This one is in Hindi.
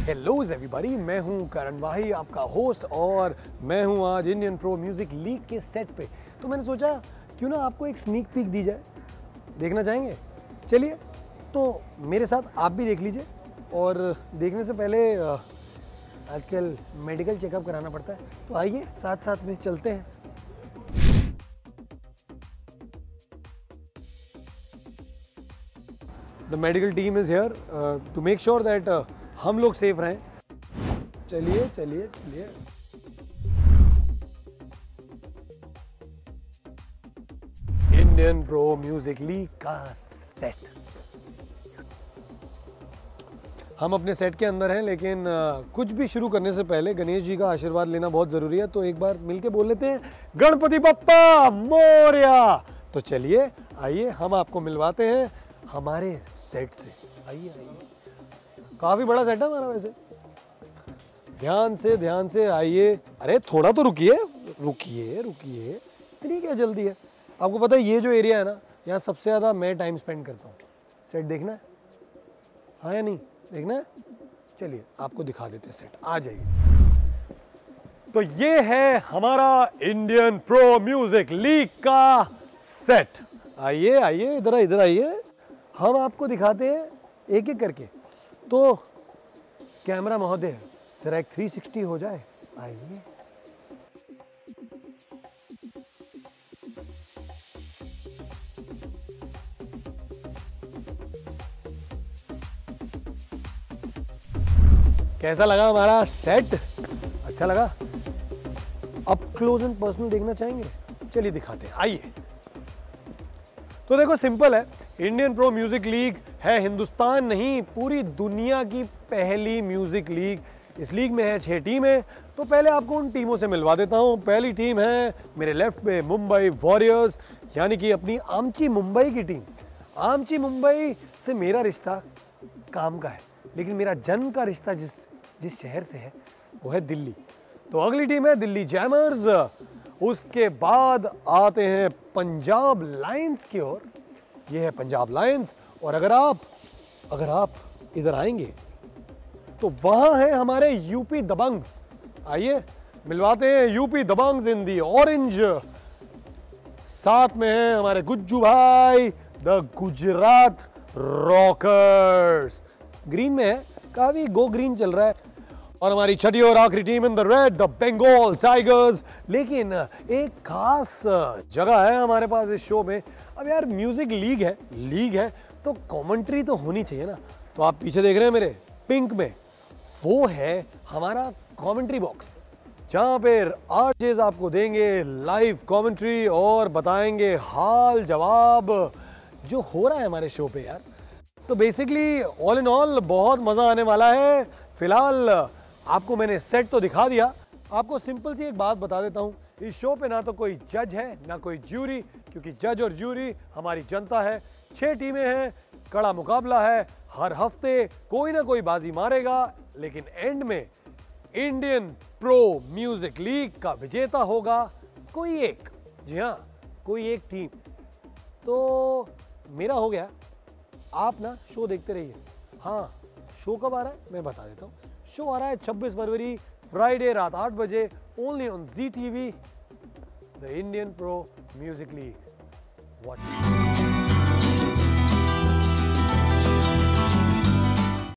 हेलो एवरीबॉडी मैं हूँ करण वाही, आपका होस्ट और मैं हूँ आज इंडियन प्रो म्यूज़िक लीग के सेट पे। तो मैंने सोचा, क्यों ना आपको एक स्नीक पीक दी जाए। देखना चाहेंगे? चलिए तो मेरे साथ आप भी देख लीजिए, और देखने से पहले आजकल मेडिकल चेकअप कराना पड़ता है। तो आइए साथ साथ में चलते हैं। The medical team is here to make sure that हम लोग सेफ़ रहें। चलिए चलिए चलिए। इंडियन प्रो म्यूज़िक लीग का सेट हम अपने सेट के अंदर हैं, लेकिन कुछ भी शुरू करने से पहले गणेश जी का आशीर्वाद लेना बहुत ज़रूरी है तो एक बार मिलके बोल लेते हैं, गणपति बप्पा, मोरिया! तो चलिए, आइए, हम आपको मिलवाते हैं हमारे सेट से। आइए आइए। काफ़ी बड़ा सेट है हमारा वैसे। ध्यान से ध्यान से आइए। अरे, थोड़ा तो रुकिए। रुकिए रुकिए। इतनी क्या जल्दी है? आपको पता है, ये जो एरिया है ना, यहाँ सबसे ज़्यादा मैं टाइम स्पेंड करता हूँ। सेट देखना है? हाँ या नहीं? देखना है? चलिए, आपको दिखा देते सेट आ जाइए। तो ये है हमारा इंडियन प्रो म्यूज़िक लीग का सेट आइए आइए, इधर इधर आइए। हम आपको दिखाते हैं एक एक करके। तो कैमरा महोदय, जरा एक 360 हो जाए। आइए। कैसा लगा हमारा सेट अच्छा लगा? अब क्लोज एंड पर्सनल देखना चाहेंगे? चलिए दिखाते हैं। आइए। तो देखो सिंपल है। इंडियन प्रो म्यूज़िक लीग है हिंदुस्तान नहीं, पूरी दुनिया की पहली म्यूज़िक लीग। इस लीग में है छह टीमें तो पहले आपको उन टीमों से मिलवा देता हूँ। पहली टीम है मेरे लेफ़्ट में मुंबई वॉरियर्स, यानी कि अपनी आमची मुंबई की टीम। आमची मुंबई से मेरा रिश्ता काम का है, लेकिन मेरा जन्म का रिश्ता जिस जिस शहर से है, वो है दिल्ली। तो अगली टीम है दिल्ली जैमर्स। उसके बाद आते हैं पंजाब लाइन्स की ओर। ये है पंजाब लायंस। और अगर आप अगर आप इधर आएँगे तो वहाँ है हमारे यूपी दबंग्स। आइए, मिलवाते हैं UP Dabangs in the orange. साथ में है हमारे गुज्जू भाई, द गुजरात रॉकर्स। ग्रीन में है काफ़ी गो ग्रीन चल रहा है। और हमारी छठी और आखिरी team in the red the Bengal tigers लेकिन एक खास जगह है हमारे पास इस शो में। अब यार म्यूज़िक लीग है लीग है तो कमेंट्री तो होनी चाहिए ना। तो आप पीछे देख रहे हैं मेरे पिंक में। वो है हमारा कमेंट्री बॉक्स जहाँ पे आर्टिस्ट आपको देंगे लाइव कमेंट्री और बताएँगे हाल, जवाब, जो हो रहा है हमारे शो पे यार। तो बेसिकली ऑल इन ऑल बहुत मज़ा आने वाला है। फ़िलहाल आपको मैंने सेट तो दिखा दिया। आपको सिंपल सी एक बात बता देता हूँ। इस शो पे ना तो कोई जज है, ना कोई ज्यूरी क्योंकि जज और ज्यूरी हमारी जनता है। छह टीमें हैं, कड़ा मुकाबला है, हर हफ़्ते कोई ना कोई बाजी मारेगा, लेकिन एंड में इंडियन प्रो म्यूज़िक लीग का विजेता होगा कोई एक। जी हाँ कोई एक टीम तो मेरा हो गया। आप ना शो देखते रहिए। हाँ शो कब आ रहा है? मैं बता देता हूँ। शो आ रहा है 26 फरवरी, फ्राइडे रात आठ बजे only on Zee TV the Indian pro music league what